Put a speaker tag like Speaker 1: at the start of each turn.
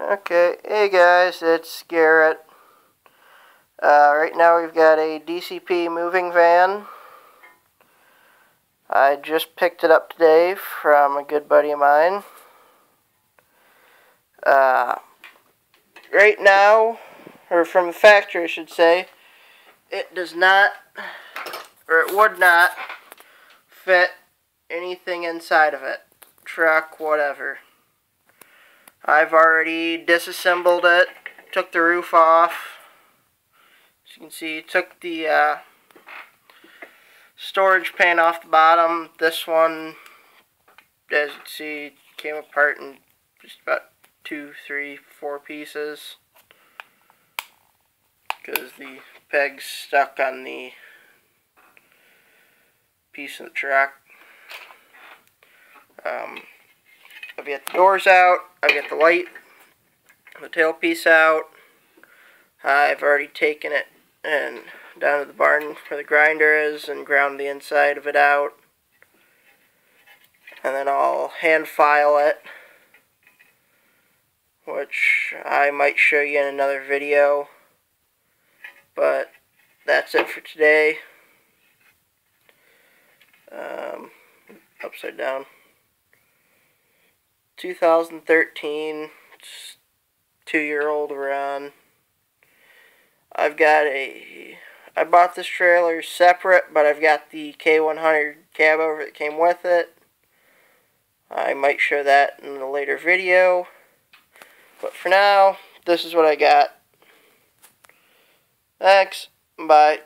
Speaker 1: Okay, hey guys, it's Garrett. Uh, right now we've got a DCP moving van. I just picked it up today from a good buddy of mine. Uh, right now, or from the factory I should say, it does not, or it would not, fit anything inside of it. Truck, whatever. I've already disassembled it, took the roof off. As you can see, took the uh, storage pan off the bottom. This one, as you can see, came apart in just about two, three, four pieces. Because the peg's stuck on the piece of the truck. Um, I've got the doors out. I've got the light, the tailpiece out. I've already taken it and down to the barn where the grinder is and ground the inside of it out. And then I'll hand file it, which I might show you in another video. But that's it for today. Um, upside down. 2013 two-year-old run. I've got a I bought this trailer separate, but I've got the K100 cab over that came with it. I might show that in a later video. But for now, this is what I got. Thanks. Bye.